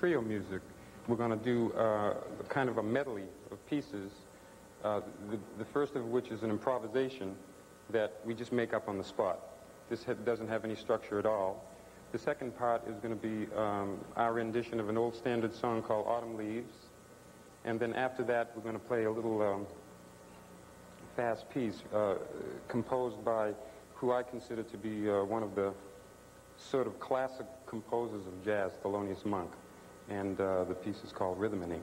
trio music, we're going to do uh, kind of a medley of pieces, uh, the, the first of which is an improvisation that we just make up on the spot. This ha doesn't have any structure at all. The second part is going to be um, our rendition of an old standard song called Autumn Leaves. And then after that, we're going to play a little um, fast piece uh, composed by who I consider to be uh, one of the sort of classic composers of jazz, Thelonious Monk. And uh, the piece is called Rhythm-a-ning.